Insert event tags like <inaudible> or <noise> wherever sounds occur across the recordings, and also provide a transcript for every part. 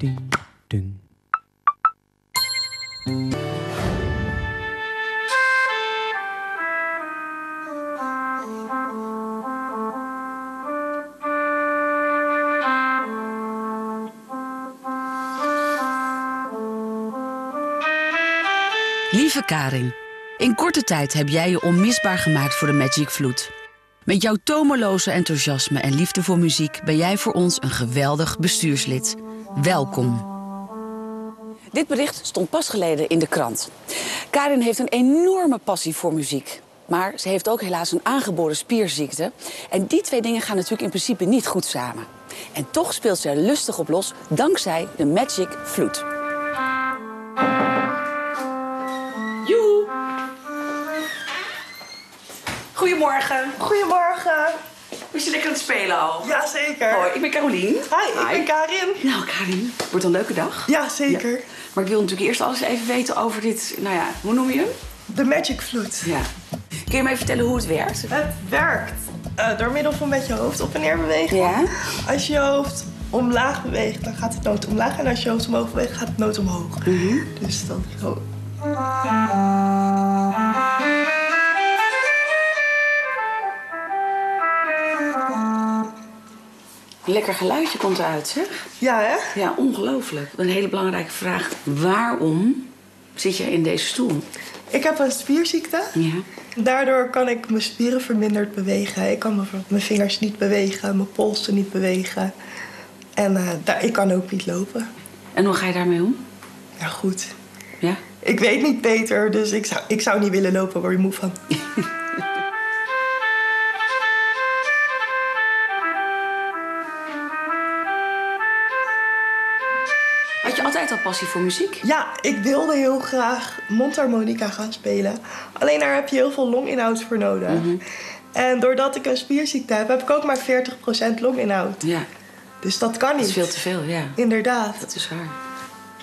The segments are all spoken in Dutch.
ding, ding. Lieve Karin, in korte tijd heb jij je onmisbaar gemaakt voor de Magic Flute. Met jouw tomeloze enthousiasme en liefde voor muziek ben jij voor ons een geweldig bestuurslid. Welkom. Dit bericht stond pas geleden in de krant. Karin heeft een enorme passie voor muziek. Maar ze heeft ook helaas een aangeboren spierziekte. En die twee dingen gaan natuurlijk in principe niet goed samen. En toch speelt ze er lustig op los dankzij de Magic Flute. Joe! Goedemorgen. Goedemorgen. Was je lekker aan het spelen al? Jazeker. Hoi, ik ben Carolien. Hi, ik ben Karin. Nou, Karin, wordt een leuke dag. Ja, zeker. Ja. Maar ik wil natuurlijk eerst alles even weten over dit, nou ja, hoe noem je hem? De Magic Flute. Ja. Kun je me even vertellen hoe het werkt? Het werkt uh, door middel van met je hoofd op en neer bewegen. Ja. Als je je hoofd omlaag beweegt, dan gaat het noot omlaag. En als je hoofd omhoog beweegt, gaat het noot omhoog. Mm -hmm. Dus dan gewoon... Lekker geluidje komt eruit, zeg. Ja, hè? Ja, ongelooflijk. Een hele belangrijke vraag. Waarom zit je in deze stoel? Ik heb een spierziekte. Ja. Daardoor kan ik mijn spieren verminderd bewegen. Ik kan mijn vingers niet bewegen, mijn polsen niet bewegen. En uh, daar, ik kan ook niet lopen. En hoe ga je daarmee om? Ja, goed. Ja? Ik weet niet beter, dus ik zou, ik zou niet willen lopen, word je moe van. <laughs> altijd al passie voor muziek? Ja, ik wilde heel graag mondharmonica gaan spelen. Alleen daar heb je heel veel longinhoud voor nodig. Mm -hmm. En doordat ik een spierziekte heb, heb ik ook maar 40% longinhoud. Ja. Dus dat kan niet. Dat is veel te veel, ja. Inderdaad. Dat is waar.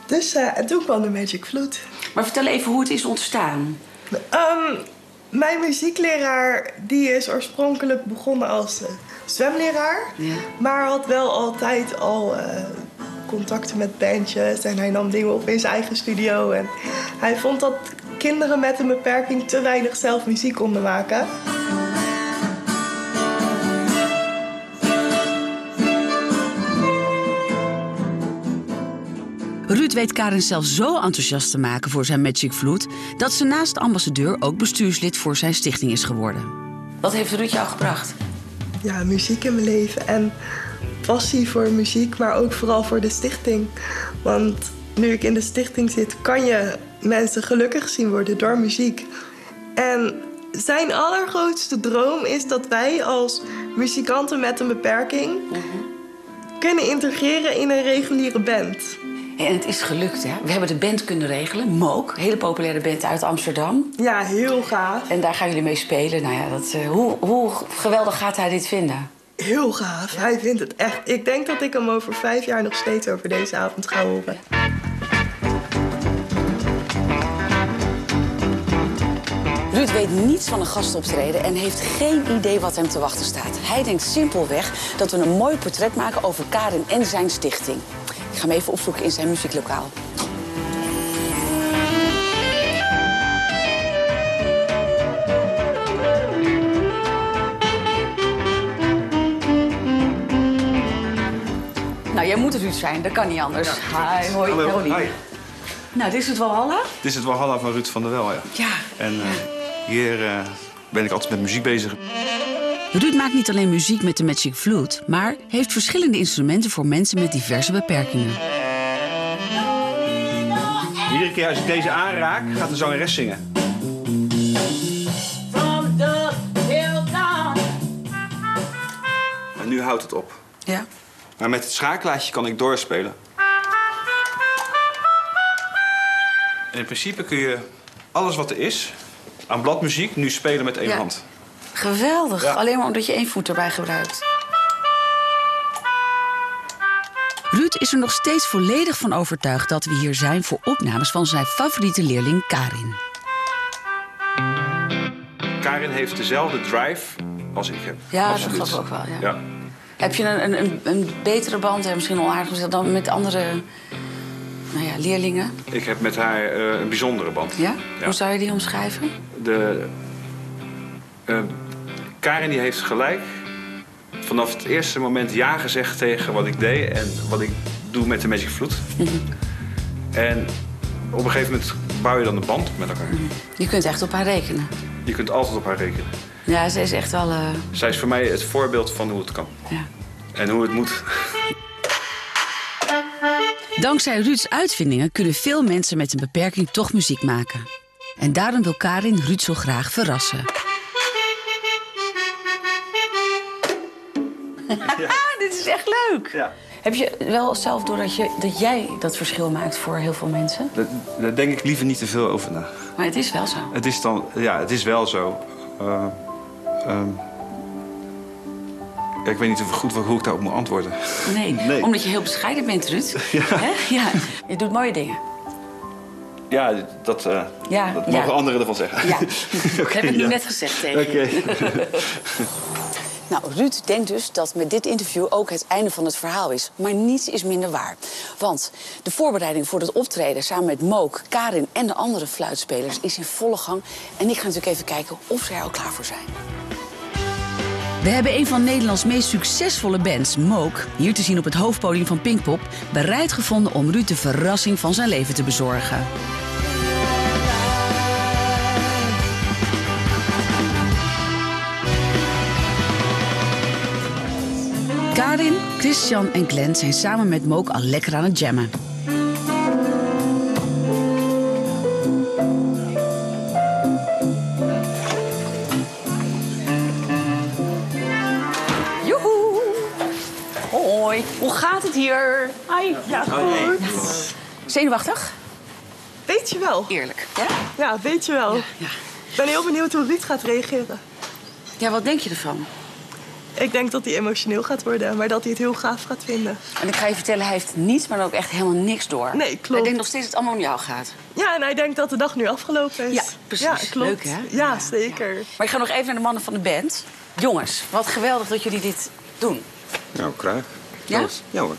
Dus uh, en toen kwam de Magic Flute. Maar vertel even hoe het is ontstaan. Um, mijn muziekleraar die is oorspronkelijk begonnen als uh, zwemleraar. Ja. Maar had wel altijd al uh, contacten met bandjes. En hij nam dingen op in zijn eigen studio. En hij vond dat kinderen met een beperking te weinig zelf muziek konden maken. Ruud weet Karin zelf zo enthousiast te maken voor zijn Magic Flute... dat ze naast ambassadeur ook bestuurslid voor zijn stichting is geworden. Wat heeft Ruud jou gebracht? Ja, muziek in mijn leven en passie voor muziek, maar ook vooral voor de stichting. Want nu ik in de stichting zit, kan je mensen gelukkig zien worden door muziek. En zijn allergrootste droom is dat wij als muzikanten met een beperking... -hmm. kunnen integreren in een reguliere band. En het is gelukt, hè? We hebben de band kunnen regelen. Mook, een hele populaire band uit Amsterdam. Ja, heel gaaf. En daar gaan jullie mee spelen. Nou ja, dat, uh, hoe, hoe geweldig gaat hij dit vinden? Heel gaaf. Hij vindt het echt... Ik denk dat ik hem over vijf jaar nog steeds over deze avond ga horen. Ruud weet niets van een gastoptreden en heeft geen idee wat hem te wachten staat. Hij denkt simpelweg dat we een mooi portret maken over Karin en zijn stichting. Ik ga hem even opzoeken in zijn muzieklokaal. Jij moet Ruud zijn, dat kan niet anders. Ja, Hi, hoi, Hallo. Caroline. Hi. Nou, dit is het Walhalla? Dit is het Walhalla van Ruud van der Wel, ja. Ja. En uh, hier uh, ben ik altijd met muziek bezig. Ruud maakt niet alleen muziek met de Magic Flute, maar heeft verschillende instrumenten voor mensen met diverse beperkingen. Iedere keer als ik deze aanraak, gaat de zangeres zingen. En nu houdt het op. Ja. Maar met het schakelaartje kan ik doorspelen. En in principe kun je alles wat er is aan bladmuziek nu spelen met één Ja. hand. Geweldig. Ja. Alleen maar omdat je één voet erbij gebruikt. Ruud is er nog steeds volledig van overtuigd dat we hier zijn voor opnames van zijn favoriete leerling Karin. Karin heeft dezelfde drive als ik heb. Ja, dat geloof ik ook wel, ja. ja. Heb je een, een, een, betere band, hè, misschien onaardig gezegd, dan met andere nou ja, leerlingen? Ik heb met haar eh, een bijzondere band. Ja? Hoe zou je die omschrijven? De, eh, Karin die heeft gelijk vanaf het eerste moment ja gezegd tegen wat ik deed en wat ik doe met de Magic Flute. En op een gegeven moment bouw je dan de band met elkaar. Je kunt echt op haar rekenen. Je kunt altijd op haar rekenen. Ja, ze is echt wel... eh, Zij is voor mij het voorbeeld van hoe het kan. ja. En hoe het moet. Dankzij Ruud's uitvindingen kunnen veel mensen met een beperking toch muziek maken. En daarom wil Karin Ruud zo graag verrassen. dit is echt leuk. Ja. Heb je wel zelf door dat, je, dat jij dat verschil maakt voor heel veel mensen? Daar, daar denk ik liever niet te veel over na. Maar het is wel zo. Het is, dan, ja, het is wel zo. Eh, ehm, ja, ik weet niet goed hoe ik daarop moet antwoorden. Nee, Nee. omdat je heel bescheiden bent, Ruud. <laughs> Ja. Hè? ja. Je doet mooie dingen. Ja, dat, eh, Ja, dat ja. mogen anderen ervan zeggen. Ja, <laughs> Oké, dat heb ik nu net gezegd tegen Oké. je. <laughs> Nou, Ruud denkt dus dat met dit interview ook het einde van het verhaal is. Maar niets is minder waar. Want de voorbereiding voor het optreden samen met Mook, Karin en de andere fluitspelers is in volle gang. En ik ga natuurlijk even kijken of ze er al klaar voor zijn. We hebben een van Nederlands meest succesvolle bands, Mook, hier te zien op het hoofdpodium van Pinkpop, bereid gevonden om Ruud de verrassing van zijn leven te bezorgen. Karin, Christian en Glenn zijn samen met Mook al lekker aan het jammen. Hoe gaat het hier? Hoi. Ja, goed. Zenuwachtig? Weet je wel. Eerlijk. Ja? Ja, weet je wel. Ja. Ik ben heel benieuwd hoe Ruud gaat reageren. Ja, wat denk je ervan? Ik denk dat hij emotioneel gaat worden, maar dat hij het heel gaaf gaat vinden. En ik ga je vertellen, hij heeft niets, maar ook echt helemaal niks door. Nee, klopt. Hij denkt nog steeds dat het allemaal om jou gaat. Ja, en hij denkt dat de dag nu afgelopen is. Ja, precies. Ja, klopt. Leuk, hè? Ja, zeker. Maar ik ga nog even naar de mannen van de band. Jongens, wat geweldig dat jullie dit doen. Nou, graag. Ja? Ja hoor.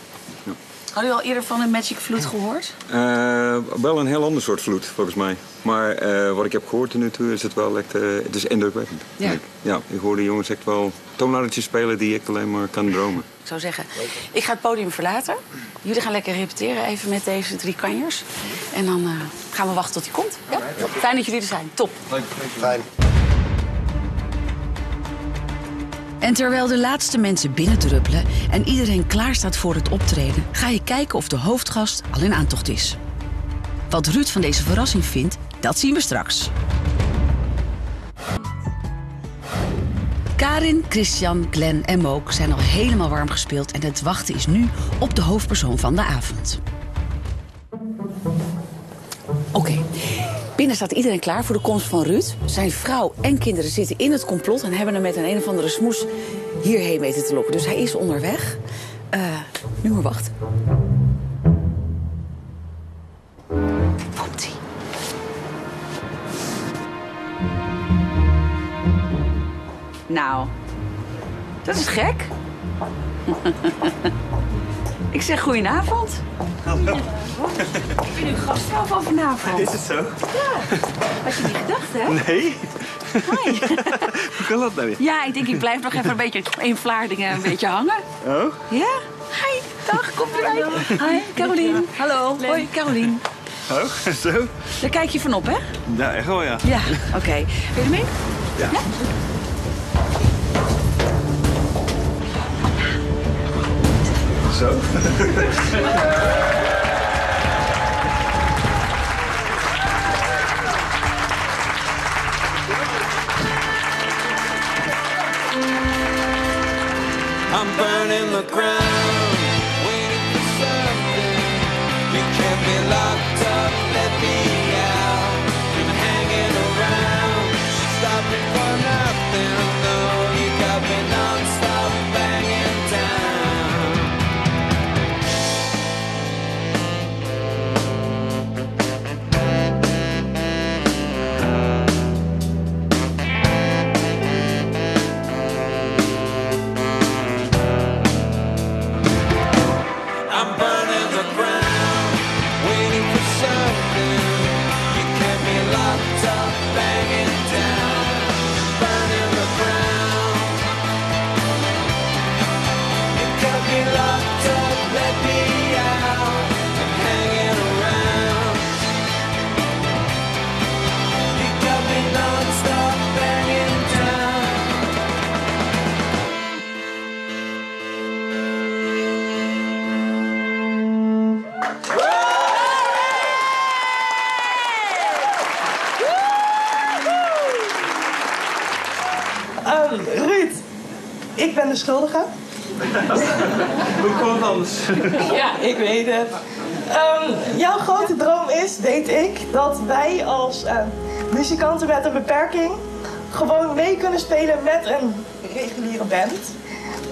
Hadden jullie al eerder van een Magic Flute gehoord? Eh, wel een heel ander soort vloed, volgens mij. Maar eh, wat ik heb gehoord tot nu toe is het wel echt... eh, het is indrukwekkend. Ja. Ik. ja, ik hoor de jongens echt wel toonladdertjes spelen die ik alleen maar kan dromen. Ik zou zeggen, ik ga het podium verlaten. Jullie gaan lekker repeteren even met deze drie kanjers. En dan eh, gaan we wachten tot hij komt. Ja? Fijn dat jullie er zijn. Top. Fijn. En terwijl de laatste mensen binnendruppelen en iedereen klaar staat voor het optreden, ga je kijken of de hoofdgast al in aantocht is. Wat Ruud van deze verrassing vindt, dat zien we straks. Karin, Christian, Glenn en Mook zijn al helemaal warm gespeeld en het wachten is nu op de hoofdpersoon van de avond. Oké, binnen staat iedereen klaar voor de komst van Ruud. Zijn vrouw en kinderen zitten in het complot en hebben hem met een een of andere smoes hierheen weten te lokken. Dus hij is onderweg. Eh, nu maar wachten. Komt-ie. Nou, dat is gek. <laughs> Ik zeg goedenavond. Ik ben uw gastvrouw van vanavond. Is het zo? Had je niet gedacht, hè? Nee. Hoi. <laughs> Hoe kan dat nou weer? Ja, ik denk ik blijf nog even een beetje in Vlaardingen een <laughs> beetje hangen. Oh? Ja? Hi, dag, kom erbij. Hi, Carolien. Hallo. Hoi, Carolien. Oh, <laughs> zo? Daar kijk je van op, hè? Ja, echt wel, ja. Ja, oké. Wil je er mee? Ja. Zo? <laughs> I'm burning the ground, waiting for something. You can't be locked up, let me out. Been hanging around, stopping for nothing. Ben de schuldige. <laughs> Hoe kon het anders? Ja, ik weet het. Ehm, jouw grote droom is, weet ik, dat wij als eh, muzikanten met een beperking gewoon mee kunnen spelen met een reguliere band.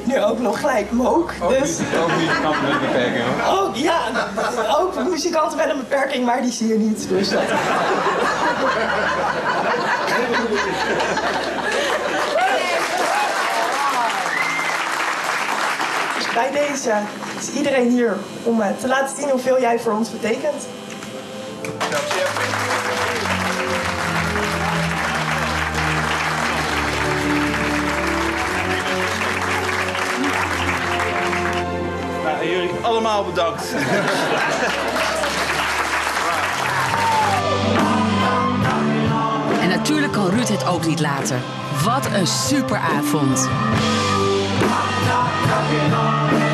Nu ook nog gelijk Mook. Dus, Ook muzikanten met een beperking hoor. ook, ja, ook muzikanten met een beperking, maar die zie je niet. Dus dat... <laughs> bij deze is iedereen hier om eh, te laten zien hoeveel jij voor ons betekent. Nou, jullie allemaal bedankt. En natuurlijk kan Ruud het ook niet laten. Wat een superavond. I'm not knocking on